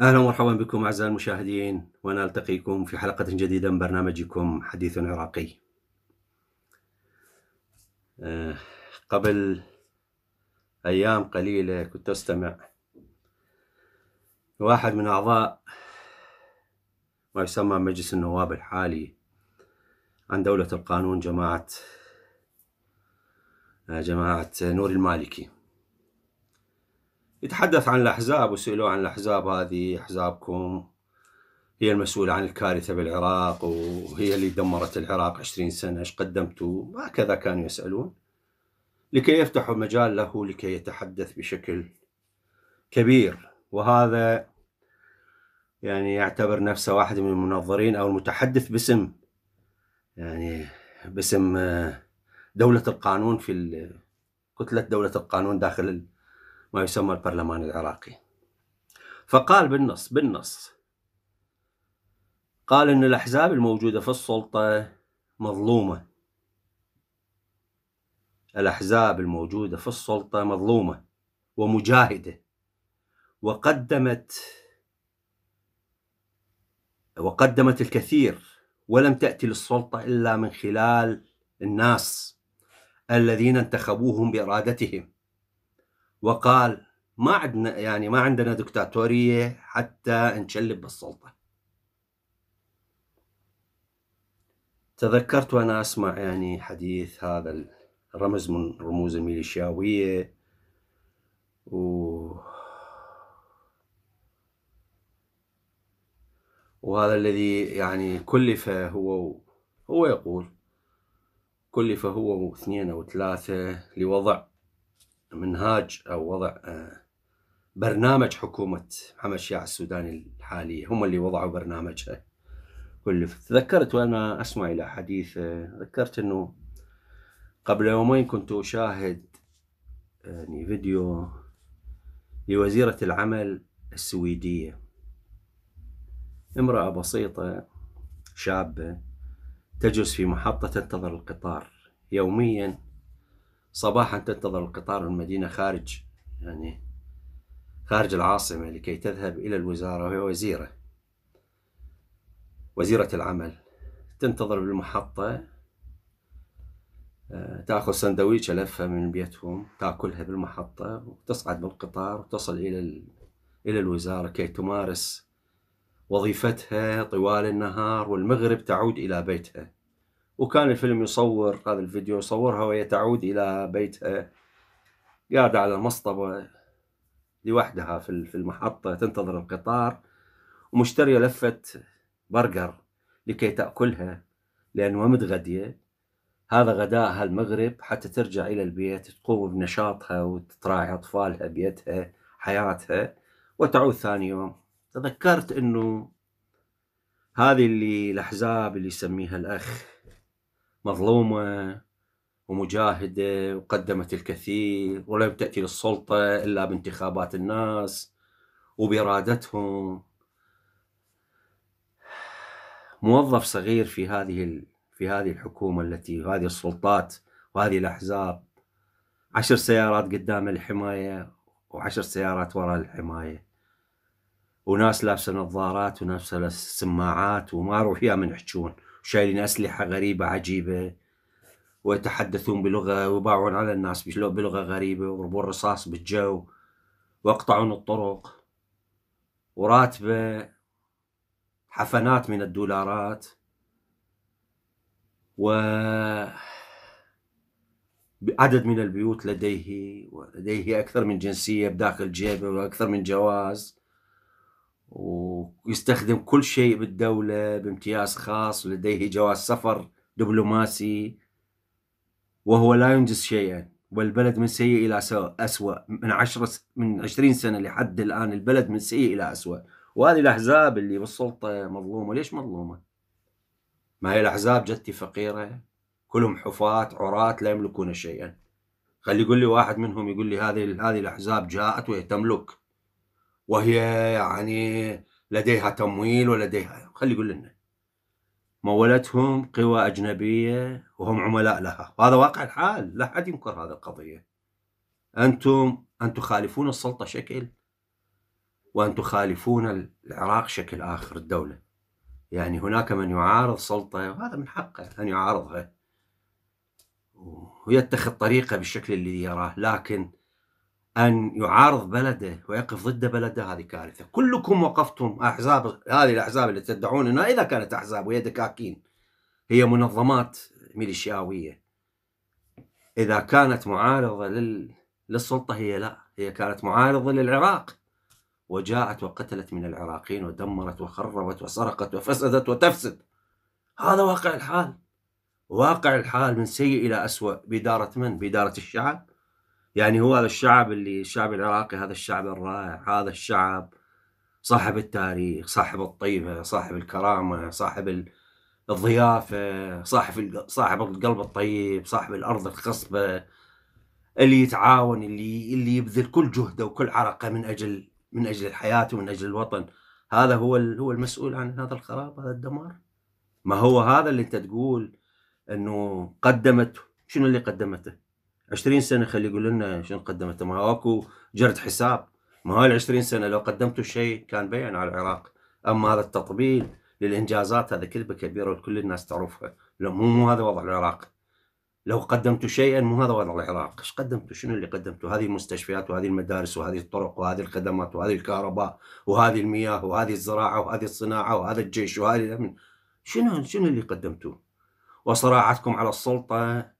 أهلا ومرحبا بكم أعزائي المشاهدين وأنا ألتقيكم في حلقة جديدة من برنامجكم حديث عراقي. آه، قبل أيام قليلة كنت أستمع واحد من أعضاء ما يسمى مجلس النواب الحالي عن دولة القانون جماعة جماعة نور المالكي. يتحدث عن الأحزاب وسئلوا عن الأحزاب هذه. أحزابكم هي المسؤولة عن الكارثة بالعراق وهي اللي دمرت العراق عشرين سنة. إيش قدمتوا؟ هكذا كانوا يسألون. لكي يفتحوا مجال له لكي يتحدث بشكل كبير. وهذا يعني يعتبر نفسه واحد من المنظرين أو المتحدث باسم يعني باسم آه، دولة القانون في كتلة دولة القانون داخل ما يسمى البرلمان العراقي. فقال بالنص بالنص قال إن الأحزاب الموجودة في السلطة مظلومة. الأحزاب الموجودة في السلطة مظلومة ومجاهدة. وقدمت وقدمت الكثير ولم تأتي للسلطة إلا من خلال الناس الذين انتخبوهم بإرادتهم. وقال ما عندنا يعني ما عندنا دكتاتورية حتى نشلب بالسلطه تذكرت وأنا أسمع يعني حديث هذا الرمز من رموز الميليشياوية و وهذا الذي يعني كلف هو هو يقول كلف هو واثنين أو ثلاثة لوضع منهاج أو وضع آه، برنامج حكومة محمد شياع السوداني الحالية. هم اللي وضعوا برنامجها كل تذكرت وأنا أسمع إلى حديث ذكرت إنه قبل يومين كنت أشاهد يعني فيديو لوزيرة العمل السويدية. امرأة بسيطة شابة تجلس في محطة تنتظر القطار. يوميا صباحا تنتظر القطار من المدينة خارج يعني خارج العاصمة لكي تذهب إلى الوزارة وهي وزيرة وزيرة العمل. تنتظر بالمحطة آه، تأخذ سندويشة لفة من بيتهم تأكلها بالمحطة وتصعد بالقطار وتصل إلى إلى الوزارة كي تمارس وظيفتها طوال النهار والمغرب تعود إلى بيتها. وكان الفيلم يصور هذا الفيديو يصورها وهي تعود إلى بيتها قاعدة على المصطبة لوحدها في المحطة تنتظر القطار ومشترية لفة برجر لكي تأكلها لأنه متغدية. هذا غداءها المغرب حتى ترجع إلى البيت تقوم بنشاطها وتراعي أطفالها بيتها حياتها وتعود ثاني يوم. تذكرت أنه هذه اللي الأحزاب اللي يسميها الأخ مظلومة ومجاهدة وقدمت الكثير ولم تأتي للسلطة إلا بانتخابات الناس وبإرادتهم موظف صغير في هذه في هذه الحكومة التي هذه السلطات وهذه الأحزاب. عشر سيارات قدام الحماية وعشر سيارات وراء الحماية. وناس لابسة نظارات وناس لابسة سماعات وما روحيا من يحجون. شايلين أسلحة غريبة عجيبة. ويتحدثون بلغة ويباعون على الناس بلغة غريبة ويضربون رصاص بالجو. ويقطعون الطرق. وراتبة حفنات من الدولارات. و عدد من البيوت لديه. ولديه أكثر من جنسية بداخل جيبه وأكثر من جواز. ويستخدم كل شيء بالدولة بامتياز خاص ولديه جواز سفر دبلوماسي. وهو لا ينجز شيئا. والبلد من سيء إلى أسوأ. من عشرة من عشرين سنة لحد الآن البلد من سيء إلى أسوأ. وهذه الأحزاب اللي بالسلطة مظلومة. ليش مظلومة؟ ما هي الأحزاب جتي فقيرة. كلهم حفاة عراة لا يملكون شيئا. خلي يقول لي واحد منهم يقول لي هذه هذه الأحزاب جاءت وهي تملك وهي يعني لديها تمويل ولديها خلي يقول لنا. مولتهم قوى أجنبية وهم عملاء لها. وهذا واقع الحال لا أحد ينكر هذه القضية. أنتم أن تخالفون السلطة شكل وأن تخالفون العراق شكل آخر الدولة. يعني هناك من يعارض سلطة وهذا من حقه أن يعارضها. ويتخذ طريقة بالشكل الذي يراه. لكن أن يعارض بلده ويقف ضد بلده هذه كارثة. كلكم وقفتم أحزاب هذه الأحزاب اللي تدعون أنها إذا كانت أحزاب وهي دكاكين هي منظمات ميليشياوية. إذا كانت معارضة لل... للسلطة هي لا. هي كانت معارضة للعراق. وجاءت وقتلت من العراقيين ودمرت وخربت وسرقت وفسدت وتفسد. هذا واقع الحال. واقع الحال من سيء إلى أسوأ. بإدارة من؟ بإدارة الشعب. يعني هو هذا الشعب اللي الشعب العراقي هذا الشعب الرائع هذا الشعب صاحب التاريخ صاحب الطيبة صاحب الكرامة صاحب الضيافة صاحب صاحب القلب الطيب صاحب الأرض الخصبة اللي يتعاون اللي اللي يبذل كل جهده وكل عرقه من أجل من أجل الحياة ومن أجل الوطن. هذا هو هو المسؤول عن هذا الخراب هذا الدمار. ما هو هذا اللي أنت تقول أنه قدمت شنو اللي قدمته؟ 20 سنة خلي يقول لنا شنو قدمته ما أكو جرد حساب. ما هو ال 20 سنة لو قدمتوا شيء كان بين على العراق. أما هذا التطبيل للإنجازات هذا كذبة كبيرة وكل الناس تعرفها. لو مو مو هذا وضع العراق. لو قدمتوا شيئا مو هذا وضع العراق. إيش قدمتوا؟ شنو اللي قدمتوا؟ هذه المستشفيات وهذه المدارس وهذه الطرق وهذه الخدمات وهذه الكهرباء وهذه المياه وهذه الزراعة وهذه الصناعة وهذا الجيش وهذه الأمن. شنو شنو اللي قدمتوه؟ وصراعتكم على السلطة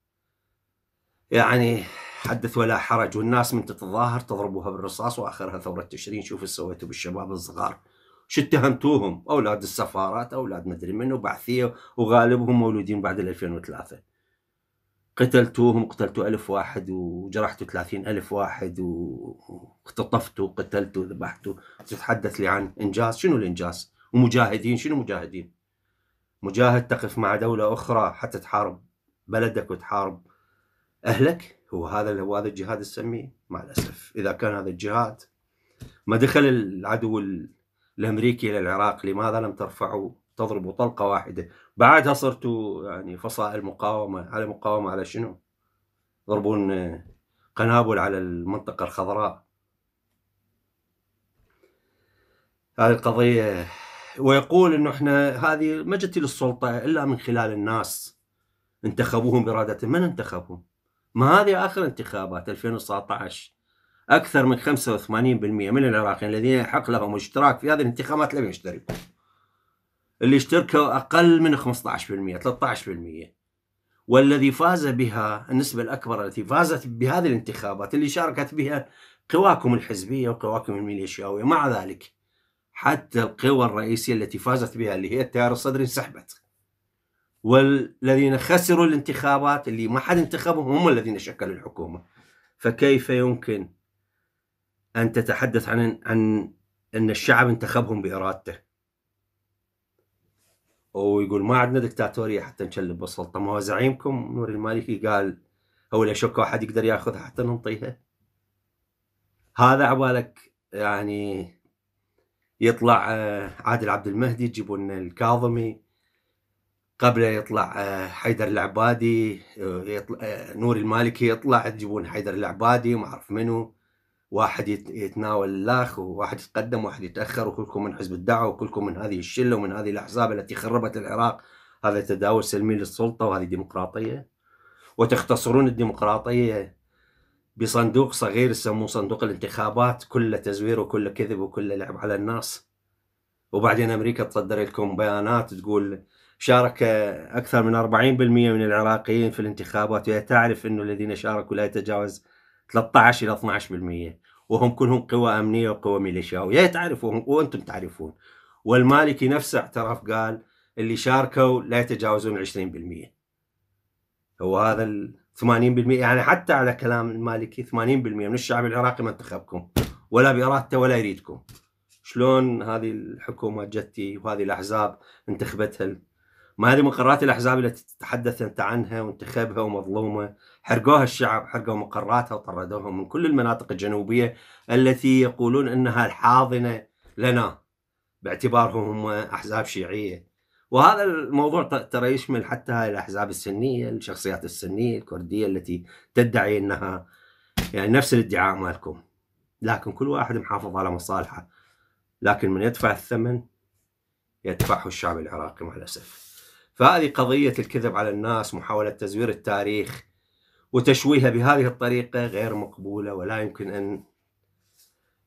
يعني حدث ولا حرج والناس من تتظاهر تضربوها بالرصاص وآخرها ثورة تشرين. شوف إيش سويتوا بالشباب الصغار. شو اتهمتوهم أولاد السفارات أولاد مدري منو بعثيه وغالبهم مولودين بعد 2003 قتلتوهم قتلتوا ألف واحد وجرحتوا ثلاثين ألف واحد واختطفتوا قتلتوا ذبحتوا. تتحدث لي عن إنجاز؟ شنو الإنجاز؟ ومجاهدين؟ شنو مجاهدين؟ مجاهد تقف مع دولة أخرى حتى تحارب بلدك وتحارب أهلك هو هذا هو هذا الجهاد السمي؟ مع الأسف. إذا كان هذا الجهاد ما دخل العدو الأمريكي إلى العراق لماذا لم ترفعوا؟ تضربوا طلقة واحدة. بعدها صرتوا يعني فصائل مقاومة. على مقاومة على شنو؟ يضربون قنابل على المنطقة الخضراء. هذه القضية ويقول إنه إحنا هذه ما جت للسلطة إلا من خلال الناس انتخبوهم بارادة من انتخبهم؟ ما هذه آخر انتخابات 2019 أكثر من 85% من العراقيين الذين يحق لهم اشتراك في هذه الانتخابات لم يشتركوا. اللي اشتركوا أقل من 15% 13% والذي فاز بها النسبة الأكبر التي فازت بهذه الانتخابات اللي شاركت بها قواكم الحزبية وقواكم الميليشياوية. مع ذلك حتى القوى الرئيسية التي فازت بها اللي هي التيار الصدري انسحبت. والذين خسروا الانتخابات اللي ما حد انتخبهم هم الذين شكلوا الحكومة. فكيف يمكن أن تتحدث عن عن أن الشعب انتخبهم بإرادته؟ ويقول ما عندنا دكتاتورية حتى نشلب السلطة ما هو زعيمكم نور المالكي قال هو لا شك واحد يقدر ياخذها حتى ننطيها. هذا عبالك يعني يطلع آه، عادل عبد المهدي يجيبون الكاظمي قبل يطلع آه، حيدر العبادي آه، يطلع آه، نور المالكي يطلع تجيبون حيدر العبادي ما أعرف منو. واحد يتناول الأخ وواحد يتقدم وواحد يتأخر وكلكم من حزب الدعوة وكلكم من هذه الشلة ومن هذه الأحزاب التي خربت العراق. هذا تداول سلمي للسلطة وهذه ديمقراطية. وتختصرون الديمقراطية بصندوق صغير يسموه صندوق الانتخابات. كله تزوير وكله كذب وكله لعب على الناس. وبعدين أمريكا تصدر لكم بيانات تقول شارك أكثر من 40% من العراقيين في الانتخابات وهي تعرف أنه الذين شاركوا لا يتجاوز 13 إلى 12% وهم كلهم قوى أمنية وقوى ميليشياوية تعرفون وأنتم تعرفون. والمالكي نفسه اعترف قال اللي شاركوا لا يتجاوزون 20% هو هذا ال 80% يعني حتى على كلام المالكي 80% من الشعب العراقي ما انتخبكم ولا بإرادته ولا يريدكم. شلون هذه الحكومة جتي وهذه الأحزاب انتخبتها؟ ما هذه مقرات الأحزاب التي تتحدث أنت عنها وانتخابها ومظلومة؟ حرقوها الشعب حرقوا مقراتها وطردوهم من كل المناطق الجنوبية التي يقولون إنها الحاضنة لنا باعتبارهم هم أحزاب شيعية. وهذا الموضوع ترى يشمل حتى هاي الأحزاب السنية الشخصيات السنية الكردية التي تدعي إنها يعني نفس الادعاء مالكم. لكن كل واحد محافظ على مصالحه. لكن من يدفع الثمن يدفعه الشعب العراقي مع الأسف. فهذه قضية الكذب على الناس محاولة تزوير التاريخ وتشويهها بهذه الطريقة غير مقبولة ولا يمكن أن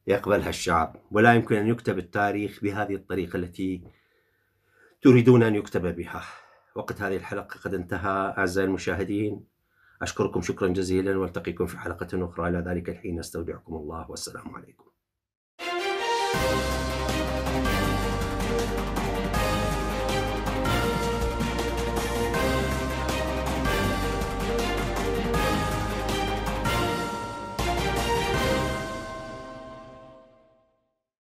يقبلها الشعب ولا يمكن أن يكتب التاريخ بهذه الطريقة التي تريدون أن يكتب بها. وقت هذه الحلقة قد انتهى أعزائي المشاهدين أشكركم شكرا جزيلا وألتقيكم في حلقة أخرى. إلى ذلك الحين أستودعكم الله والسلام عليكم.